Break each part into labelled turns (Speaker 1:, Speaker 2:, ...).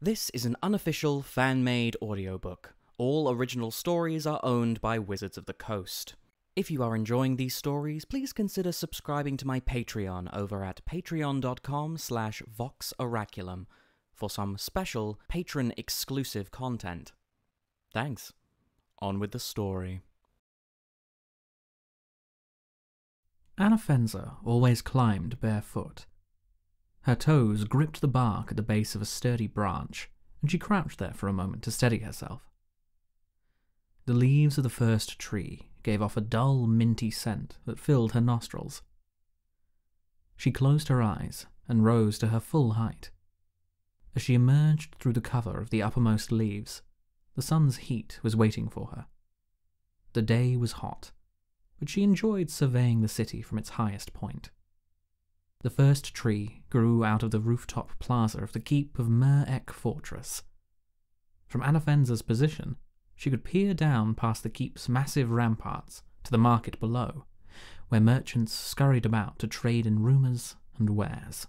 Speaker 1: This is an unofficial fan made audiobook. All original stories are owned by Wizards of the Coast. If you are enjoying these stories, please consider subscribing to my Patreon over at patreon.com slash voxoraculum for some special patron exclusive content. Thanks. On with the story.
Speaker 2: Anafenza always climbed barefoot. Her toes gripped the bark at the base of a sturdy branch, and she crouched there for a moment to steady herself. The leaves of the first tree gave off a dull, minty scent that filled her nostrils. She closed her eyes and rose to her full height. As she emerged through the cover of the uppermost leaves, the sun's heat was waiting for her. The day was hot, but she enjoyed surveying the city from its highest point. The first tree grew out of the rooftop plaza of the keep of Mer Ek Fortress. From Anafenza's position, she could peer down past the keep's massive ramparts to the market below, where merchants scurried about to trade in rumours and wares.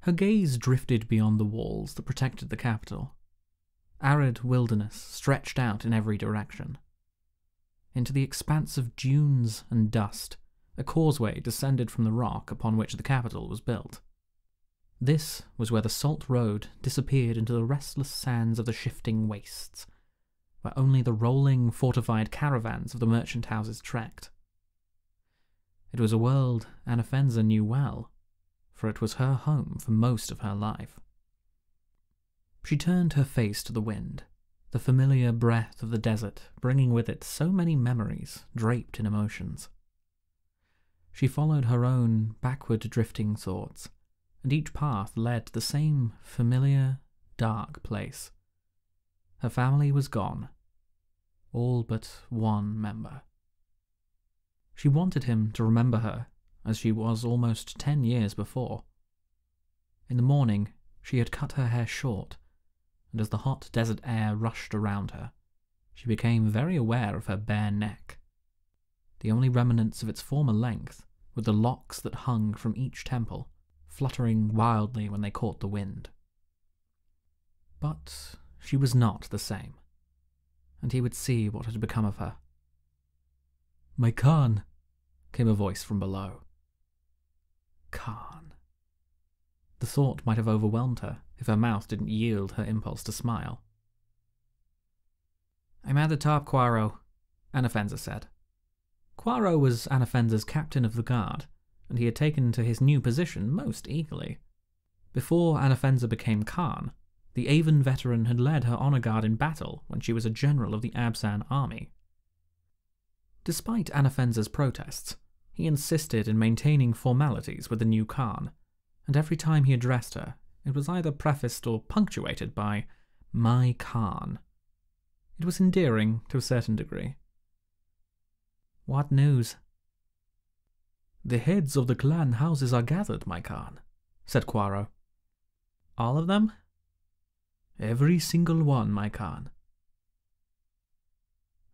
Speaker 2: Her gaze drifted beyond the walls that protected the capital. Arid wilderness stretched out in every direction. Into the expanse of dunes and dust, a causeway descended from the rock upon which the capital was built. This was where the salt road disappeared into the restless sands of the shifting wastes, where only the rolling, fortified caravans of the merchant houses trekked. It was a world Anafenza knew well, for it was her home for most of her life. She turned her face to the wind, the familiar breath of the desert bringing with it so many memories draped in emotions. She followed her own backward drifting thoughts, and each path led to the same familiar, dark place. Her family was gone, all but one member. She wanted him to remember her as she was almost ten years before. In the morning, she had cut her hair short, and as the hot desert air rushed around her, she became very aware of her bare neck. The only remnants of its former length were the locks that hung from each temple, fluttering wildly when they caught the wind. But she was not the same, and he would see what had become of her. My Khan, came a voice from below. Khan. The thought might have overwhelmed her if her mouth didn't yield her impulse to smile. I'm at the top, Quaro, Anafenza said. Quaro was Anafenza's captain of the guard, and he had taken to his new position most eagerly. Before Anafenza became Khan, the Ainok veteran had led her honor guard in battle when she was a general of the Abzan army. Despite Anafenza's protests, he insisted in maintaining formalities with the new Khan, and every time he addressed her, it was either prefaced or punctuated by my Khan. It was endearing to a certain degree. What news? The heads of the clan houses are gathered, my Khan, said Quaro. All of them? Every single one, my Khan.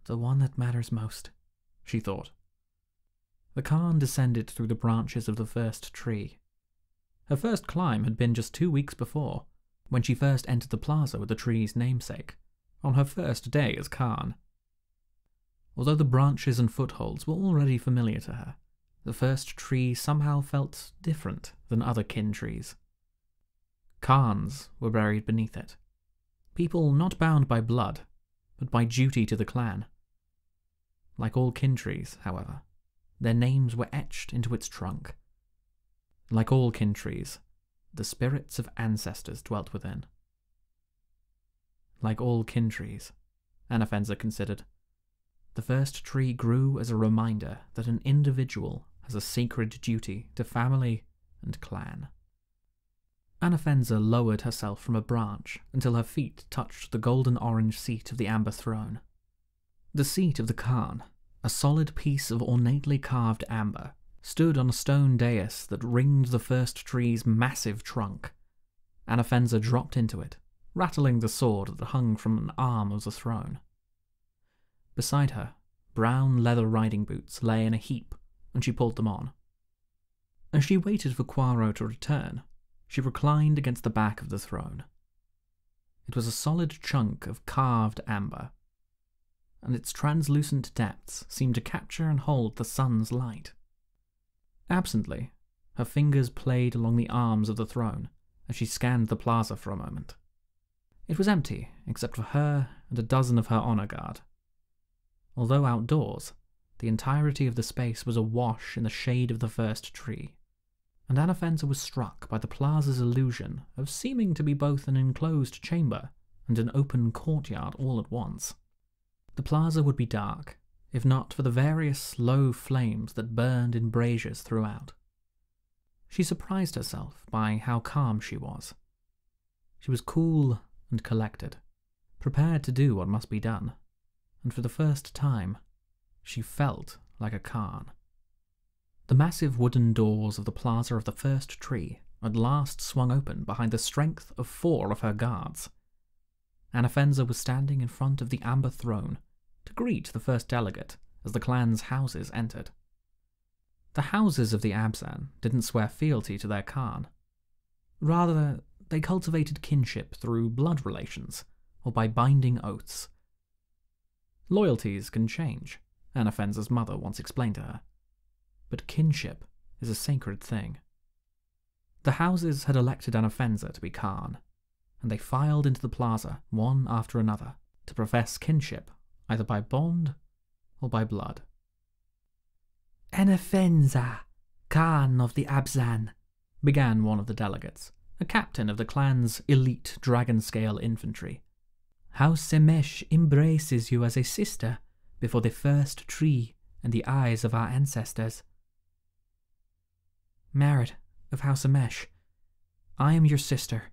Speaker 2: The one that matters most, she thought. The Khan descended through the branches of the first tree. Her first climb had been just two weeks before, when she first entered the plaza with the tree's namesake, on her first day as Khan. Although the branches and footholds were already familiar to her, the first tree somehow felt different than other kin trees. Khans were buried beneath it. People not bound by blood, but by duty to the clan. Like all kin trees, however, their names were etched into its trunk. Like all kin trees, the spirits of ancestors dwelt within. Like all kin trees, Anafenza considered, the first tree grew as a reminder that an individual has a sacred duty to family and clan. Anafenza lowered herself from a branch until her feet touched the golden orange seat of the amber throne. The seat of the Khan, a solid piece of ornately carved amber, stood on a stone dais that ringed the first tree's massive trunk. Anafenza dropped into it, rattling the sword that hung from an arm of the throne. Beside her, brown leather riding boots lay in a heap, and she pulled them on. As she waited for Quaro to return, she reclined against the back of the throne. It was a solid chunk of carved amber, and its translucent depths seemed to capture and hold the sun's light. Absently, her fingers played along the arms of the throne as she scanned the plaza for a moment. It was empty, except for her and a dozen of her honor guard. Although outdoors, the entirety of the space was awash in the shade of the first tree, and Anafenza was struck by the plaza's illusion of seeming to be both an enclosed chamber and an open courtyard all at once. The plaza would be dark, if not for the various low flames that burned in braziers throughout. She surprised herself by how calm she was. She was cool and collected, prepared to do what must be done, and for the first time, she felt like a Khan. The massive wooden doors of the plaza of the first tree at last swung open behind the strength of four of her guards. Anafenza was standing in front of the amber throne to greet the first delegate as the clan's houses entered. The houses of the Abzan didn't swear fealty to their Khan. Rather, they cultivated kinship through blood relations or by binding oaths. Loyalties can change, Anafenza's mother once explained to her, but kinship is a sacred thing. The houses had elected Anafenza to be Khan, and they filed into the plaza, one after another, to profess kinship, either by bond or by blood.
Speaker 3: Anafenza, Khan of the Abzan, began one of the delegates, a captain of the clan's elite dragon scale infantry. House Semesh embraces you as a sister before the first tree and the eyes of our ancestors. Merit of House Amesh, I am your sister,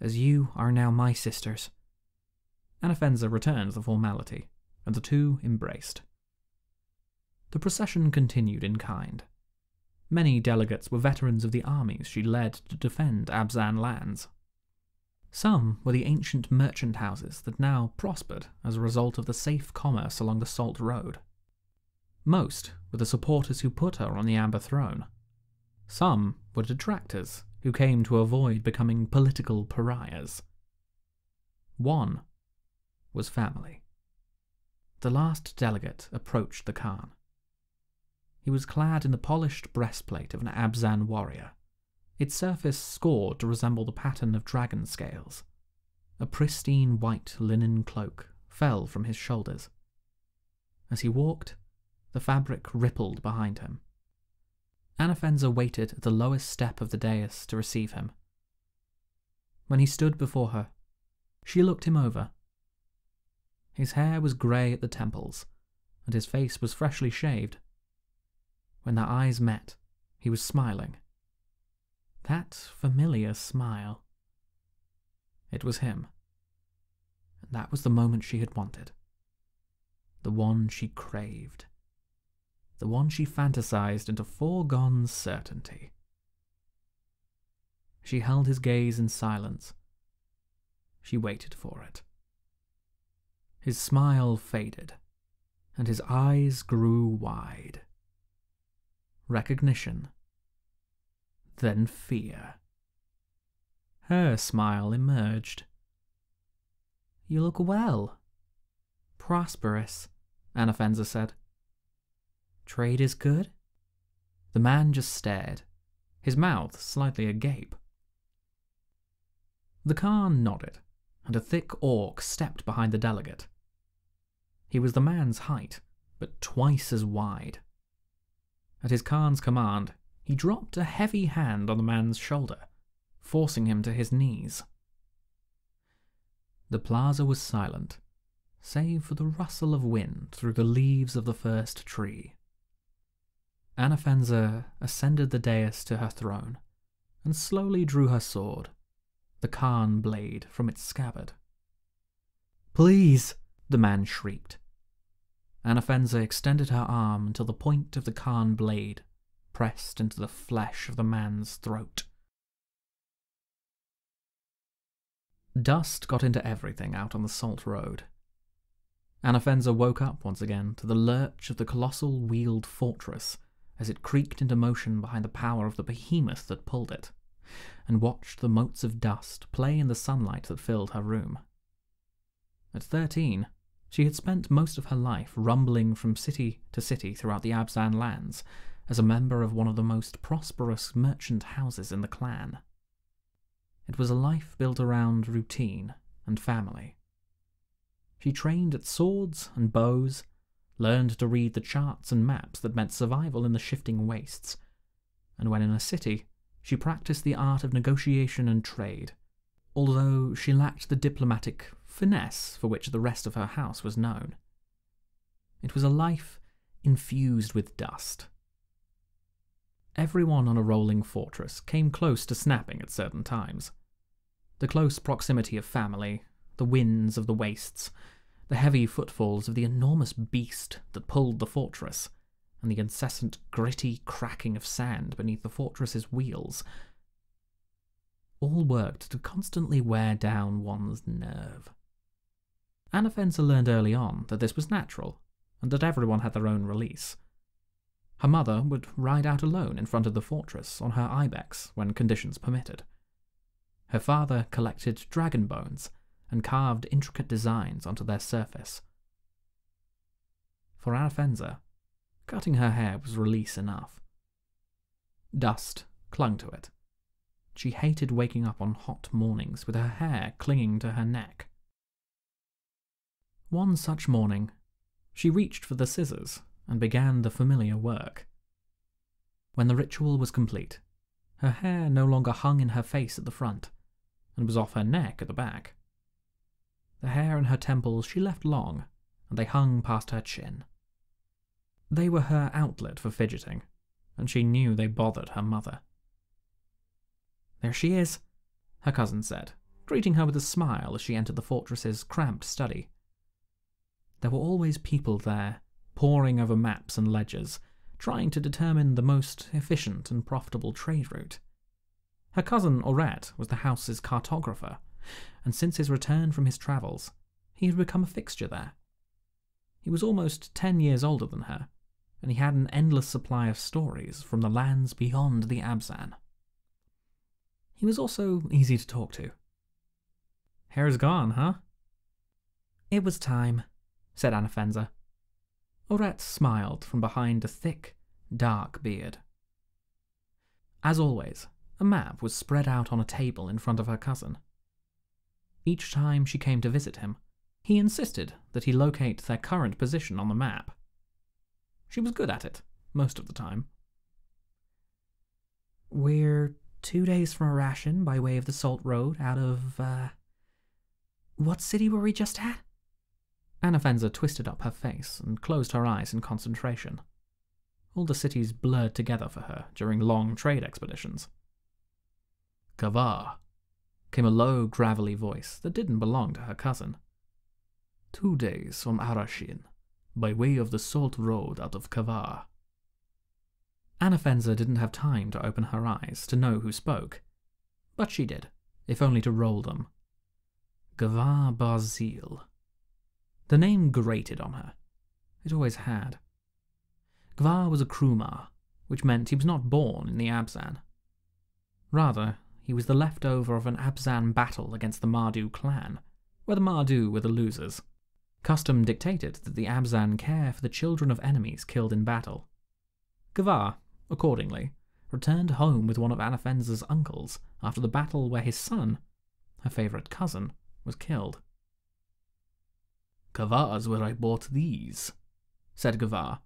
Speaker 3: as you are now my sisters.
Speaker 2: Anafenza returned the formality, and the two embraced. The procession continued in kind. Many delegates were veterans of the armies she led to defend Abzan lands. Some were the ancient merchant houses that now prospered as a result of the safe commerce along the Salt Road. Most were the supporters who put her on the Amber Throne. Some were detractors who came to avoid becoming political pariahs. One was family. The last delegate approached the Khan. He was clad in the polished breastplate of an Abzan warrior, its surface scored to resemble the pattern of dragon scales. A pristine white linen cloak fell from his shoulders. As he walked, the fabric rippled behind him. Anafenza waited at the lowest step of the dais to receive him. When he stood before her, she looked him over. His hair was grey at the temples, and his face was freshly shaved. When their eyes met, he was smiling. That familiar smile. It was him. And that was the moment she had wanted. The one she craved. The one she fantasized into foregone certainty. She held his gaze in silence. She waited for it. His smile faded, and his eyes grew wide recognition, then fear. Her smile emerged. You look well. Prosperous, Anafenza said. Trade is good? The man just stared, his mouth slightly agape. The Khan nodded, and a thick orc stepped behind the delegate. He was the man's height, but twice as wide. At his Khan's command, he dropped a heavy hand on the man's shoulder, forcing him to his knees. The plaza was silent, save for the rustle of wind through the leaves of the first tree. Anafenza ascended the dais to her throne, and slowly drew her sword, the Khan blade, from its scabbard.
Speaker 3: Please,
Speaker 2: the man shrieked, Anafenza extended her arm until the point of the Khan blade pressed into the flesh of the man's throat. Dust got into everything out on the salt road. Anafenza woke up once again to the lurch of the colossal wheeled fortress as it creaked into motion behind the power of the behemoth that pulled it, and watched the motes of dust play in the sunlight that filled her room. At thirteen, she had spent most of her life rumbling from city to city throughout the Abzan lands as a member of one of the most prosperous merchant houses in the clan. It was a life built around routine and family. She trained at swords and bows, learned to read the charts and maps that meant survival in the shifting wastes, and when in a city, she practiced the art of negotiation and trade, although she lacked the diplomatic finesse for which the rest of her house was known. It was a life infused with dust. Everyone on a rolling fortress came close to snapping at certain times. The close proximity of family, the winds of the wastes, the heavy footfalls of the enormous beast that pulled the fortress, and the incessant gritty cracking of sand beneath the fortress's wheels all worked to constantly wear down one's nerve. Anafenza learned early on that this was natural, and that everyone had their own release. Her mother would ride out alone in front of the fortress on her ibex when conditions permitted. Her father collected dragon bones and carved intricate designs onto their surface. For Anafenza, cutting her hair was release enough. Dust clung to it. She hated waking up on hot mornings with her hair clinging to her neck. One such morning, she reached for the scissors and began the familiar work. When the ritual was complete, her hair no longer hung in her face at the front, and was off her neck at the back. The hair in her temples she left long, and they hung past her chin. They were her outlet for fidgeting, and she knew they bothered her mother. There she is, her cousin said, greeting her with a smile as she entered the fortress's cramped study. There were always people there, poring over maps and ledgers, trying to determine the most efficient and profitable trade route. Her cousin Auret was the house's cartographer, and since his return from his travels, he had become a fixture there. He was almost ten years older than her, and he had an endless supply of stories from the lands beyond the Abzan. He was also easy to talk to. Hair's gone, huh? It was time, said Anafenza. Auret smiled from behind a thick, dark beard. As always, a map was spread out on a table in front of her cousin. Each time she came to visit him, he insisted that he locate their current position on the map. She was good at it, most of the time. We're two days from Arashin by way of the Salt Road out of, uh. What city were we just at? Anafenza twisted up her face and closed her eyes in concentration. All the cities blurred together for her during long trade expeditions. Kavar, came a low, gravelly voice that didn't belong to her cousin. Two days from Arashin, by way of the Salt Road out of Kavar. Anafenza didn't have time to open her eyes to know who spoke, but she did, if only to roll them. Gavar Barzil. The name grated on her. It always had. Gvar was a Krumar, which meant he was not born in the Abzan. Rather, he was the leftover of an Abzan battle against the Mardu clan, where the Mardu were the losers. Custom dictated that the Abzan care for the children of enemies killed in battle. Gvar, accordingly, returned home with one of Anafenza's uncles after the battle where his son, her favourite cousin, was killed. Kavar's where I bought these, said Gavar.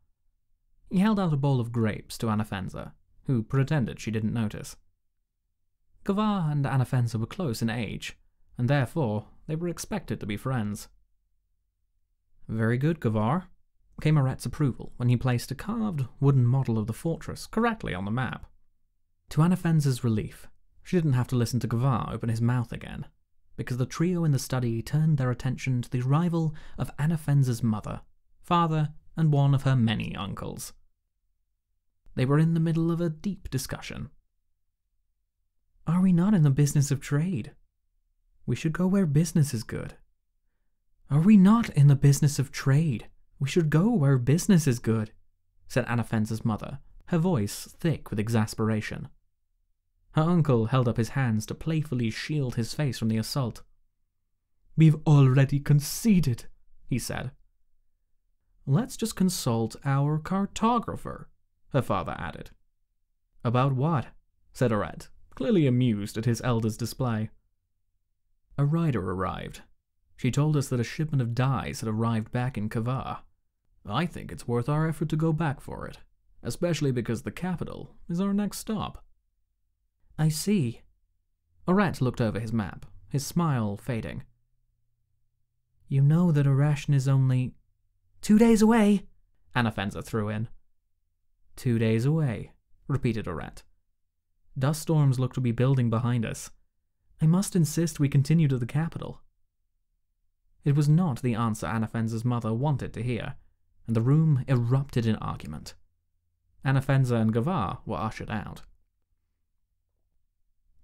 Speaker 2: He held out a bowl of grapes to Anafenza, who pretended she didn't notice. Gavar and Anafenza were close in age, and therefore they were expected to be friends. Very good, Gavar, came Auret's approval when he placed a carved wooden model of the fortress correctly on the map. To Anafenza's relief, she didn't have to listen to Gavar open his mouth again because the trio in the study turned their attention to the arrival of Anna Anafenza's mother, father, and one of her many uncles. They were in the middle of a deep discussion. Are we not in the business of trade? We should go where business is good. Are we not in the business of trade? We should go where business is good, said Anna Anafenza's mother, her voice thick with exasperation. Her uncle held up his hands to playfully shield his face from the assault. We've already conceded, he said. Let's just consult our cartographer, her father added. About what? said Aret, clearly amused at his elder's display. A rider arrived. She told us that a shipment of dyes had arrived back in Kavar. I think it's worth our effort to go back for it, especially because the capital is our next stop.
Speaker 3: I see.
Speaker 2: Aret looked over his map, his smile fading.
Speaker 3: You know that Arashin is only two days away, Anafenza threw in.
Speaker 2: Two days away, repeated Aret. Dust storms look to be building behind us. I must insist we continue to the capital. It was not the answer Anafenza's mother wanted to hear, and the room erupted in argument. Anafenza and Gavar were ushered out.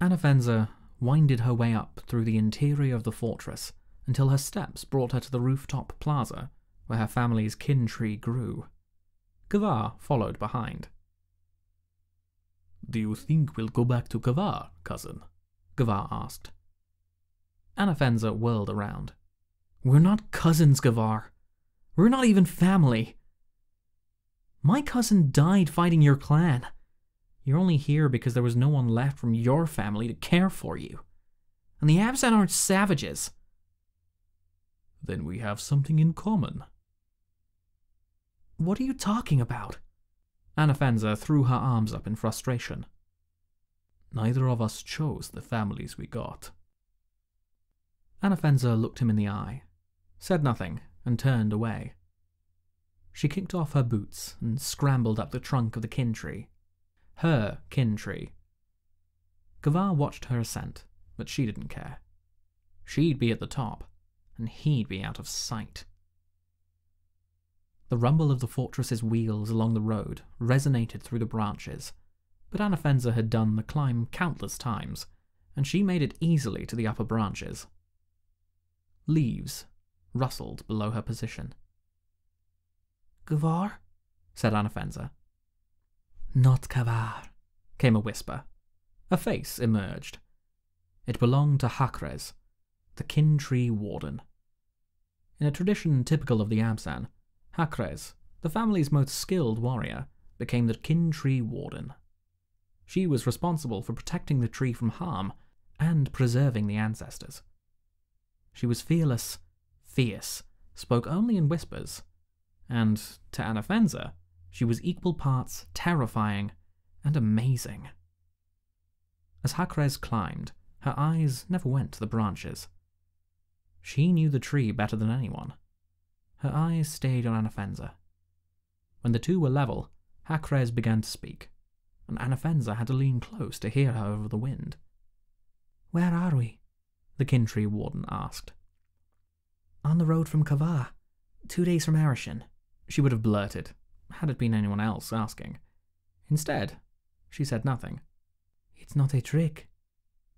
Speaker 2: Anafenza winded her way up through the interior of the fortress until her steps brought her to the rooftop plaza where her family's kin tree grew. Kavar followed behind.
Speaker 4: Do you think we'll go back to Gavar, cousin?
Speaker 2: Gavar asked. Anafenza whirled around. We're not cousins, Gavar. We're not even family. My cousin died fighting your clan. You're only here because there was no one left from your family to care for you. And the Abzan aren't savages.
Speaker 4: Then we have something in common.
Speaker 2: What are you talking about? Anafenza threw her arms up in frustration.
Speaker 4: Neither of us chose the families we got.
Speaker 2: Anafenza looked him in the eye, said nothing, and turned away. She kicked off her boots and scrambled up the trunk of the kin tree. Her kin tree. Gavar watched her ascent, but she didn't care. She'd be at the top, and he'd be out of sight. The rumble of the fortress's wheels along the road resonated through the branches, but Anafenza had done the climb countless times, and she made it easily to the upper branches. Leaves rustled below her position.
Speaker 3: Gavar?
Speaker 2: said Anafenza.
Speaker 3: Not Gavar,
Speaker 2: came a whisper. A face emerged. It belonged to Hakrez, the kin tree warden. In a tradition typical of the Abzan, Hakrez, the family's most skilled warrior, became the kin tree warden. She was responsible for protecting the tree from harm and preserving the ancestors. She was fearless, fierce, spoke only in whispers, and to Anafenza, she was equal parts terrifying and amazing. As Hakrez climbed, her eyes never went to the branches. She knew the tree better than anyone. Her eyes stayed on Anafenza. When the two were level, Hakrez began to speak, and Anafenza had to lean close to hear her over the wind.
Speaker 3: Where are we?
Speaker 2: The kin tree warden asked.
Speaker 3: On the road from Kavar, two days from Arashin,
Speaker 2: she would have blurted, had it been anyone else asking. Instead, she said nothing.
Speaker 3: It's not a trick.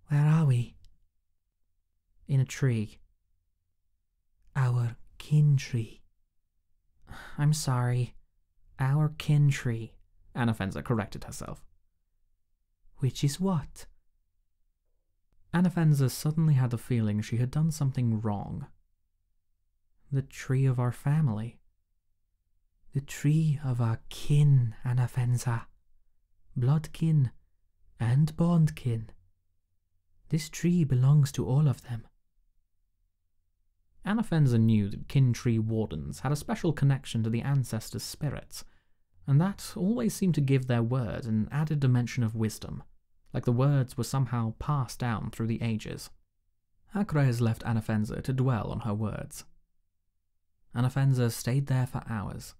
Speaker 3: Where are we?
Speaker 2: In a tree.
Speaker 3: Our kin tree.
Speaker 2: I'm sorry. Our kin tree, Anafenza corrected herself.
Speaker 3: Which is what?
Speaker 2: Anafenza suddenly had the feeling she had done something wrong. The tree of our family.
Speaker 3: The tree of our kin, Anafenza. Blood kin and bond kin. This tree belongs to all of them.
Speaker 2: Anafenza knew that kin tree wardens had a special connection to the ancestors' spirits, and that always seemed to give their word an added dimension of wisdom, like the words were somehow passed down through the ages. Hakrez left Anafenza to dwell on her words. Anafenza stayed there for hours,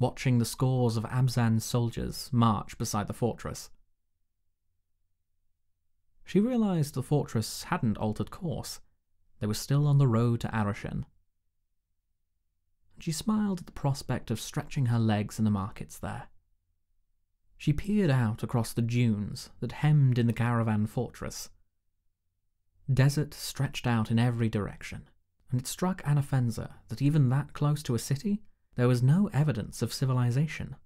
Speaker 2: watching the scores of Abzan's soldiers march beside the fortress. She realized the fortress hadn't altered course. They were still on the road to Arashin. She smiled at the prospect of stretching her legs in the markets there. She peered out across the dunes that hemmed in the caravan fortress. Desert stretched out in every direction, and it struck Anafenza that even that close to a city, there was no evidence of civilization.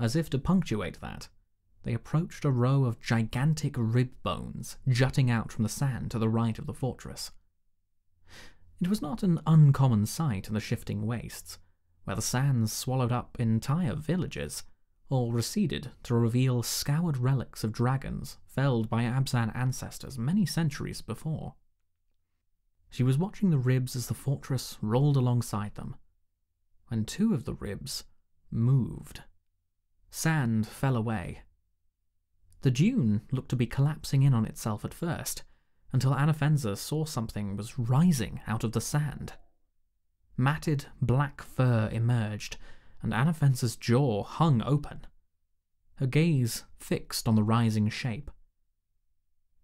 Speaker 2: As if to punctuate that, they approached a row of gigantic rib bones jutting out from the sand to the right of the fortress. It was not an uncommon sight in the shifting wastes, where the sands swallowed up entire villages, or receded to reveal scoured relics of dragons felled by Abzan ancestors many centuries before. She was watching the ribs as the fortress rolled alongside them, when two of the ribs moved. Sand fell away. The dune looked to be collapsing in on itself at first, until Anafenza saw something was rising out of the sand. Matted black fur emerged, and Anafenza's jaw hung open. Her gaze fixed on the rising shape.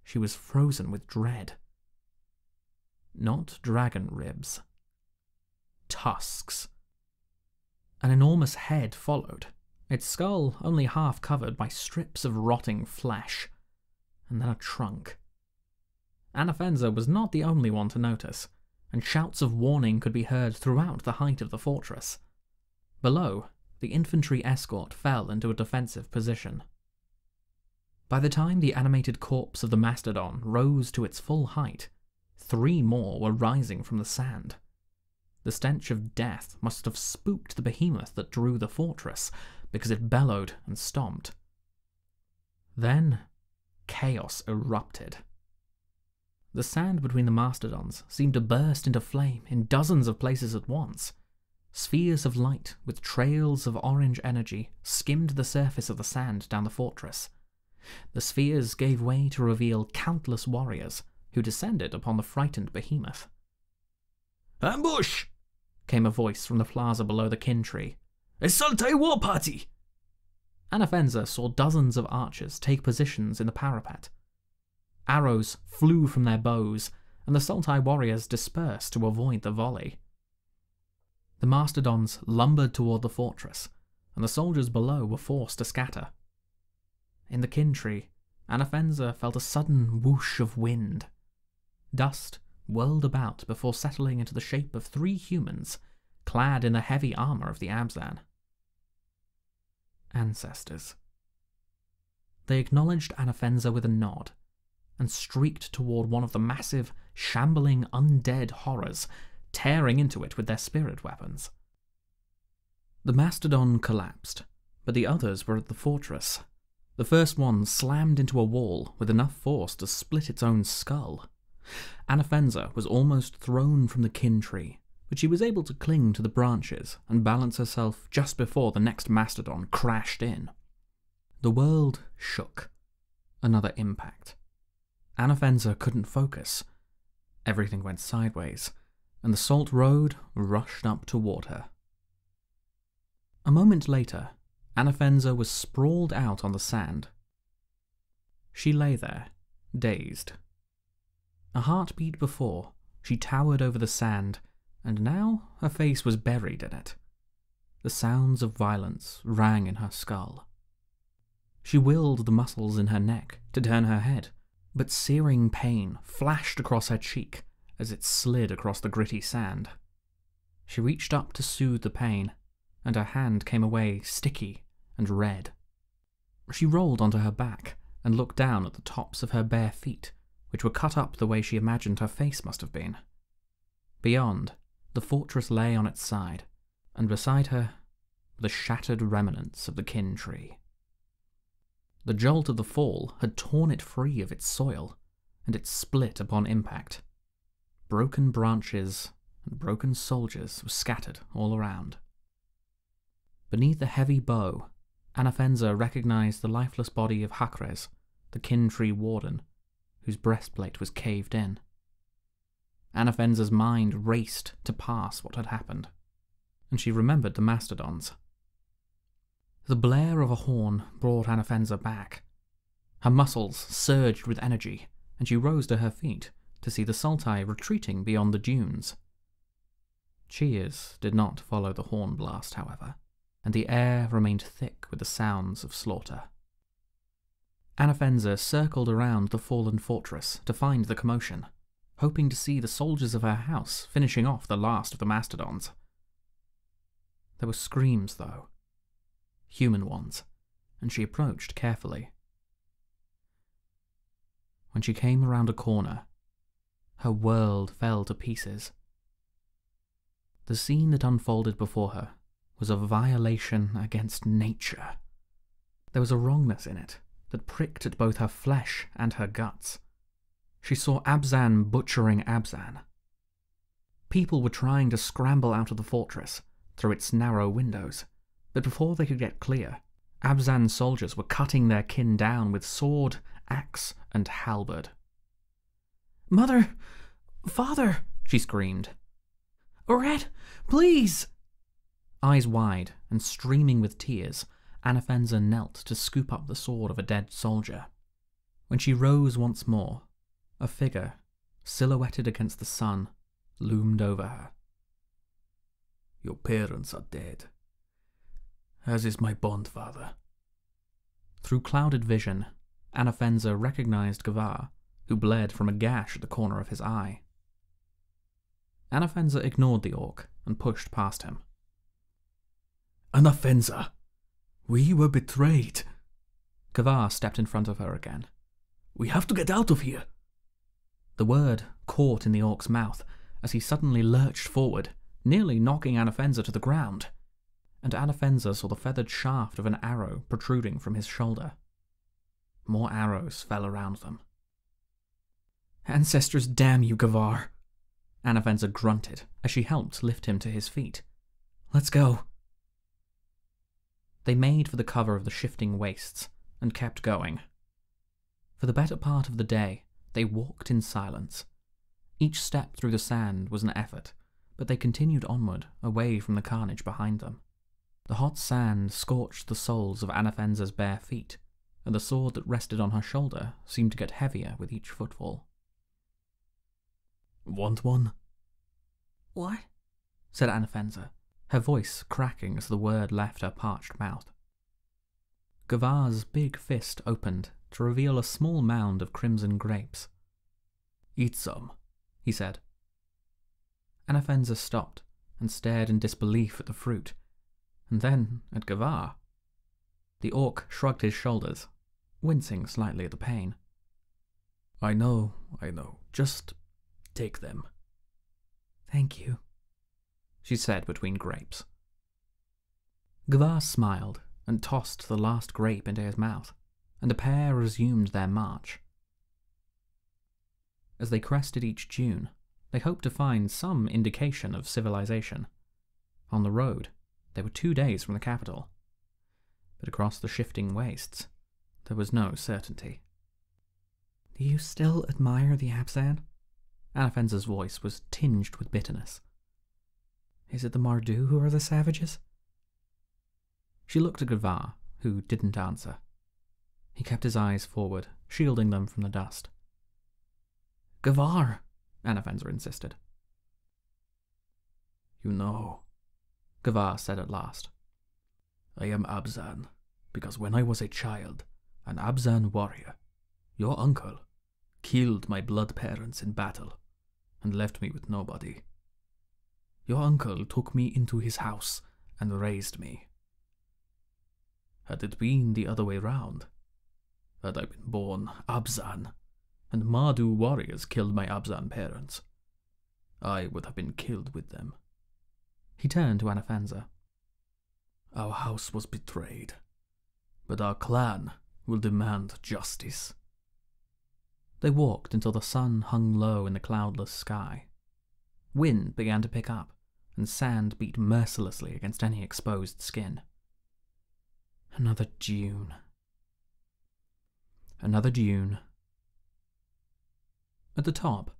Speaker 2: She was frozen with dread. Not dragon ribs. Tusks. An enormous head followed, its skull only half covered by strips of rotting flesh, and then a trunk. Anafenza was not the only one to notice, and shouts of warning could be heard throughout the height of the fortress. Below, the infantry escort fell into a defensive position. By the time the animated corpse of the mastodon rose to its full height, three more were rising from the sand. The stench of death must have spooked the behemoth that drew the fortress, because it bellowed and stomped. Then, chaos erupted. The sand between the mastodons seemed to burst into flame in dozens of places at once. Spheres of light with trails of orange energy skimmed the surface of the sand down the fortress. The spheres gave way to reveal countless warriors who descended upon the frightened behemoth.
Speaker 5: Ambush!
Speaker 2: Came a voice from the plaza below the kin tree.
Speaker 5: A Sultai war party!
Speaker 2: Anafenza saw dozens of archers take positions in the parapet. Arrows flew from their bows, and the Sultai warriors dispersed to avoid the volley. The mastodons lumbered toward the fortress, and the soldiers below were forced to scatter. In the kin tree, Anafenza felt a sudden whoosh of wind. Dust whirled about before settling into the shape of three humans, clad in the heavy armor of the Abzan. Ancestors. They acknowledged Anafenza with a nod, and streaked toward one of the massive, shambling undead horrors, tearing into it with their spirit weapons. The mastodon collapsed, but the others were at the fortress. The first one slammed into a wall with enough force to split its own skull. Anafenza was almost thrown from the kin tree, but she was able to cling to the branches and balance herself just before the next mastodon crashed in. The world shook. Another impact. Anafenza couldn't focus. Everything went sideways, and the salt road rushed up toward her. A moment later, Anafenza was sprawled out on the sand. She lay there, dazed. A heartbeat before, she towered over the sand, and now her face was buried in it. The sounds of violence rang in her skull. She willed the muscles in her neck to turn her head, but searing pain flashed across her cheek as it slid across the gritty sand. She reached up to soothe the pain, and her hand came away sticky and red. She rolled onto her back and looked down at the tops of her bare feet, which were cut up the way she imagined her face must have been. Beyond, the fortress lay on its side, and beside her, the shattered remnants of the kin tree. The jolt of the fall had torn it free of its soil, and it split upon impact. Broken branches and broken soldiers were scattered all around. Beneath the heavy bow, Anafenza recognized the lifeless body of Hakres, the kin tree warden, whose breastplate was caved in. Anafenza's mind raced to pass what had happened, and she remembered the mastodons. The blare of a horn brought Anafenza back. Her muscles surged with energy, and she rose to her feet to see the Sultai retreating beyond the dunes. Cheers did not follow the horn blast, however, and the air remained thick with the sounds of slaughter. Anafenza circled around the fallen fortress to find the commotion, hoping to see the soldiers of her house finishing off the last of the mastodons. There were screams, though, human ones, and she approached carefully. When she came around a corner, her world fell to pieces. The scene that unfolded before her was a violation against nature. There was a wrongness in it that pricked at both her flesh and her guts. She saw Abzan butchering Abzan. People were trying to scramble out of the fortress through its narrow windows, but before they could get clear, Abzan's soldiers were cutting their kin down with sword, axe, and halberd.
Speaker 3: Mother! Father! she screamed. Red, please!
Speaker 2: Eyes wide and streaming with tears, Anafenza knelt to scoop up the sword of a dead soldier. When she rose once more, a figure, silhouetted against the sun, loomed over her.
Speaker 4: Your parents are dead, as is my bondfather.
Speaker 2: Through clouded vision, Anafenza recognized Gavar, who bled from a gash at the corner of his eye. Anafenza ignored the orc and pushed past him.
Speaker 5: Anafenza, we were betrayed.
Speaker 2: Gavar stepped in front of her again.
Speaker 5: We have to get out of here.
Speaker 2: The word caught in the orc's mouth as he suddenly lurched forward, nearly knocking Anafenza to the ground. And Anafenza saw the feathered shaft of an arrow protruding from his shoulder. More arrows fell around them.
Speaker 3: Ancestors damn you, Gavar.
Speaker 2: Anafenza grunted as she helped lift him to his feet.
Speaker 3: Let's go.
Speaker 2: They made for the cover of the shifting wastes and kept going. For the better part of the day, they walked in silence. Each step through the sand was an effort, but they continued onward, away from the carnage behind them. The hot sand scorched the soles of Anafenza's bare feet, and the sword that rested on her shoulder seemed to get heavier with each footfall.
Speaker 5: Want one?
Speaker 3: What?
Speaker 2: said Anafenza, her voice cracking as the word left her parched mouth. Gavar's big fist opened to reveal a small mound of crimson grapes.
Speaker 5: Eat some,
Speaker 2: he said. Anafenza stopped and stared in disbelief at the fruit, and then at Gavar. The orc shrugged his shoulders, wincing slightly at the pain.
Speaker 5: I know, I know. Just take them.
Speaker 3: Thank you,
Speaker 2: she said between grapes. Gavar smiled and tossed the last grape into his mouth, and the pair resumed their march. As they crested each dune, they hoped to find some indication of civilization. On the road, they were two days from the capital. But across the shifting wastes, there was no certainty.
Speaker 3: Do you still admire the Abzan?
Speaker 2: Anafenza's voice was tinged with bitterness.
Speaker 3: Is it the Mardu who are the savages?
Speaker 2: She looked at Gavar, who didn't answer. He kept his eyes forward, shielding them from the dust.
Speaker 3: Gavar,
Speaker 2: Anafenza insisted.
Speaker 5: You know,
Speaker 2: Gavar said at last.
Speaker 5: I am Abzan, because when I was a child, an Abzan warrior, your uncle, killed my blood parents in battle and left me with nobody. Your uncle took me into his house and raised me. Had it been the other way round, had I been born Abzan, and Mardu warriors killed my Abzan parents, I would have been killed with them.
Speaker 2: He turned to Anafenza.
Speaker 5: Our house was betrayed, but our clan will demand justice.
Speaker 2: They walked until the sun hung low in the cloudless sky. Wind began to pick up, and sand beat mercilessly against any exposed skin. Another dune. Another dune. At the top,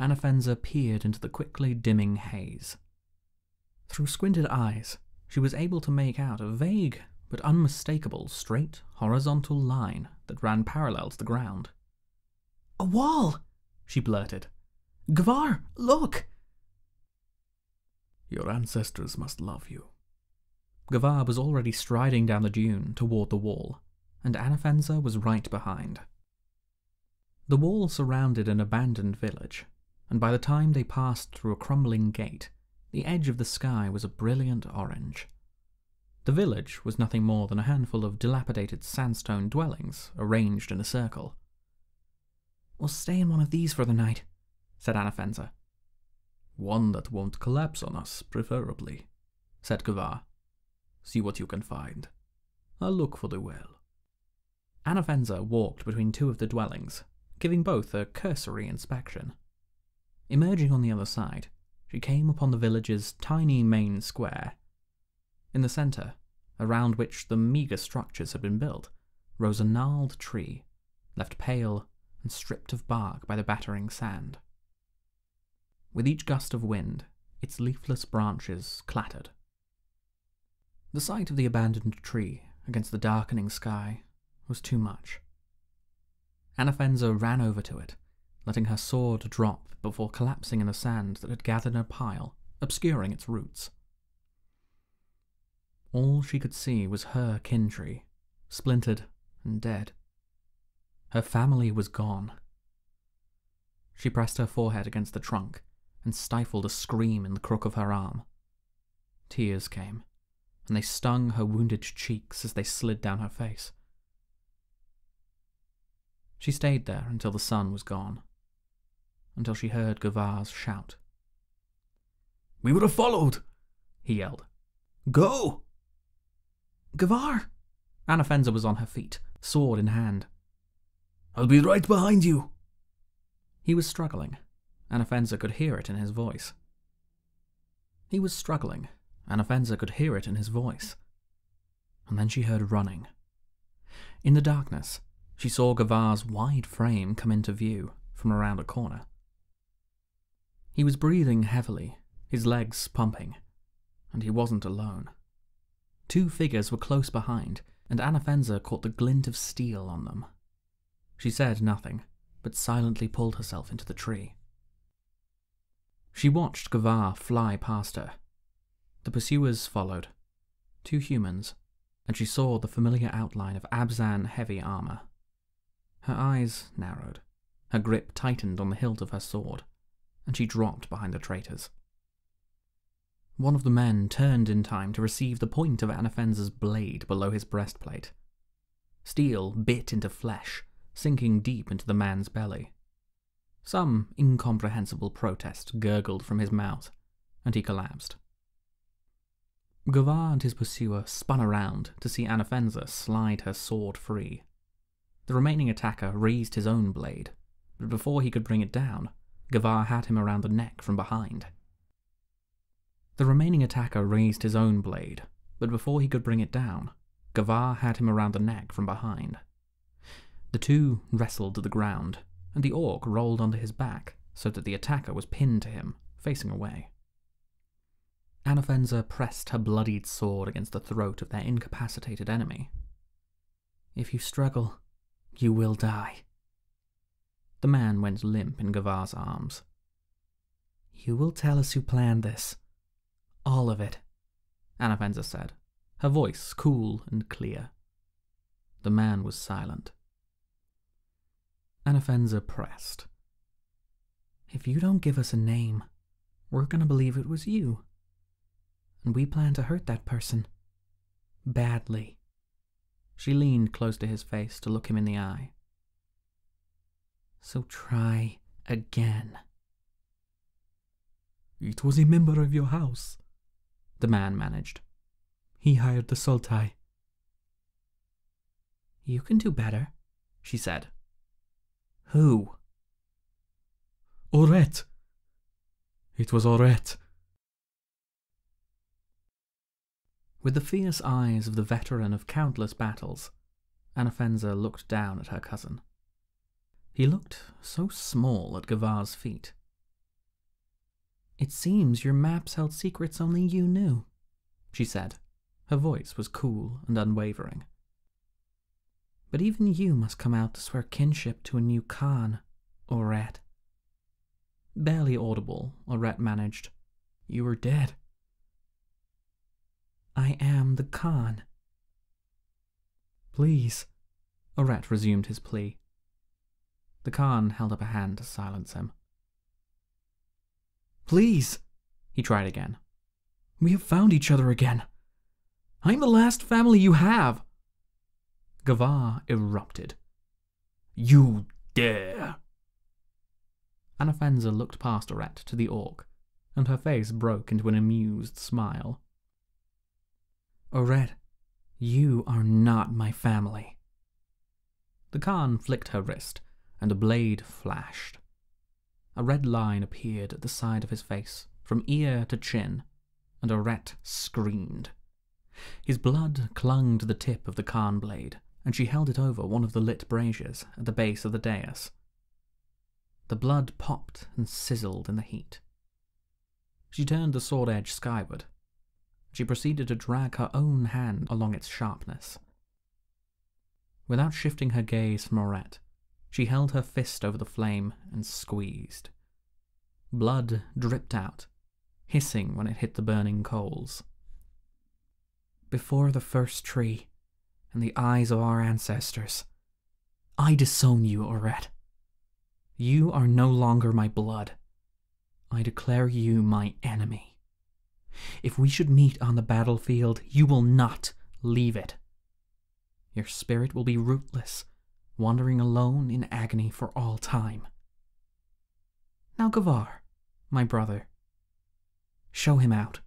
Speaker 2: Anafenza peered into the quickly dimming haze. Through squinted eyes, she was able to make out a vague but unmistakable straight horizontal line that ran parallel to the ground.
Speaker 3: A wall! she blurted. Gavar, look!
Speaker 5: Your ancestors must love you.
Speaker 2: Gavar was already striding down the dune toward the wall, and Anafenza was right behind. The wall surrounded an abandoned village, and by the time they passed through a crumbling gate, the edge of the sky was a brilliant orange. The village was nothing more than a handful of dilapidated sandstone dwellings arranged in a circle.
Speaker 3: We'll stay in one of these for the night, said Anafenza.
Speaker 5: One that won't collapse on us, preferably, said Gavar. See what you can find. I'll look for the well.
Speaker 2: Anafenza walked between two of the dwellings, giving both a cursory inspection. Emerging on the other side, she came upon the village's tiny main square. In the centre, around which the meagre structures had been built, rose a gnarled tree, left pale and stripped of bark by the battering sand. With each gust of wind, its leafless branches clattered. The sight of the abandoned tree against the darkening sky was too much. Anafenza ran over to it, letting her sword drop before collapsing in the sand that had gathered in a pile, obscuring its roots. All she could see was her kin tree, splintered and dead. Her family was gone. She pressed her forehead against the trunk and stifled a scream in the crook of her arm. Tears came, and they stung her wounded cheeks as they slid down her face. She stayed there until the sun was gone, until she heard Gavar's shout.
Speaker 5: We would have followed, he yelled. Go!
Speaker 3: Gavar!
Speaker 2: Anafenza was on her feet, sword in hand.
Speaker 5: I'll be right behind you.
Speaker 2: He was struggling. Anafenza could hear it in his voice. He was struggling. Anafenza could hear it in his voice. And then she heard running. In the darkness, she saw Gavar's wide frame come into view from around a corner. He was breathing heavily, his legs pumping, and he wasn't alone. Two figures were close behind, and Anafenza caught the glint of steel on them. She said nothing, but silently pulled herself into the tree. She watched Gavar fly past her. The pursuers followed, two humans, and she saw the familiar outline of Abzan heavy armor. Her eyes narrowed, her grip tightened on the hilt of her sword, and she dropped behind the traitors. One of the men turned in time to receive the point of Anafenza's blade below his breastplate. Steel bit into flesh, sinking deep into the man's belly. Some incomprehensible protest gurgled from his mouth, and he collapsed. Gavar and his pursuer spun around to see Anafenza slide her sword free. The remaining attacker raised his own blade, but before he could bring it down, Gavar had him around the neck from behind. The remaining attacker raised his own blade, but before he could bring it down, Gavar had him around the neck from behind. The two wrestled to the ground, and the orc rolled onto his back so that the attacker was pinned to him, facing away. Anafenza pressed her bloodied sword against the throat of their incapacitated enemy.
Speaker 3: If you struggle, you will die.
Speaker 2: The man went limp in Gavar's arms.
Speaker 3: You will tell us who planned this. All of it,
Speaker 2: Anafenza said, her voice cool and clear. The man was silent. Anafenza pressed.
Speaker 3: If you don't give us a name, we're gonna believe it was you. And we plan to hurt that person. Badly.
Speaker 2: She leaned close to his face to look him in the eye.
Speaker 3: So try again.
Speaker 5: It was a member of your house, the man managed. He hired the Sultai.
Speaker 3: You can do better, she said.
Speaker 2: Who?
Speaker 5: Oret. It was Oret.
Speaker 2: With the fierce eyes of the veteran of countless battles, Anafenza looked down at her cousin. He looked so small at Gavar's feet.
Speaker 3: It seems your maps held secrets only you knew, she said.
Speaker 2: Her voice was cool and unwavering.
Speaker 3: But even you must come out to swear kinship to a new Khan, Oret.
Speaker 2: Barely audible, Oret managed. You are dead.
Speaker 3: I am the Khan.
Speaker 2: Please, Oret resumed his plea. The Khan held up a hand to silence him.
Speaker 5: Please, he tried again. We have found each other again.
Speaker 2: I'm the last family you have. Gavar erupted.
Speaker 5: You dare!
Speaker 2: Anafenza looked past Oret to the orc, and her face broke into an amused smile. Oret, you are not my family. The Khan flicked her wrist, and a blade flashed. A red line appeared at the side of his face, from ear to chin, and Oret screamed. His blood clung to the tip of the Khan blade, and she held it over one of the lit braziers at the base of the dais. The blood popped and sizzled in the heat. She turned the sword edge skyward. She proceeded to drag her own hand along its sharpness. Without shifting her gaze from Oret, she held her fist over the flame and squeezed. Blood dripped out, hissing when it hit the burning coals. Before the first tree, and the eyes of our ancestors, I disown you, Oret. You are no longer my blood. I declare you my enemy. If we should meet on the battlefield, you will not leave it. Your spirit will be rootless, wandering alone in agony for all time. Now, Gavar, my brother, show him out.